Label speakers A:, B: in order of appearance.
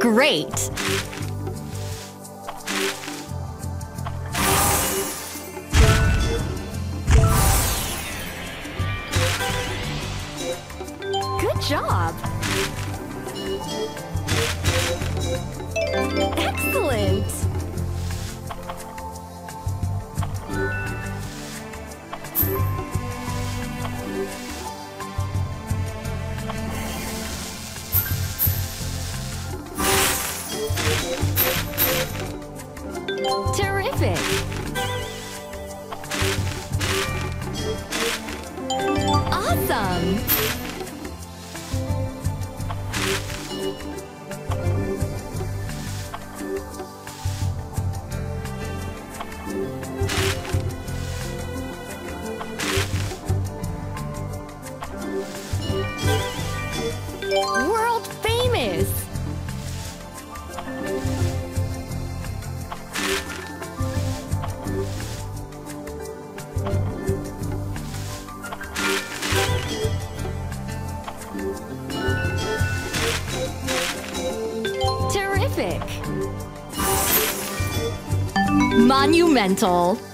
A: Great! Job! Excellent! Terrific! Awesome! Monumental!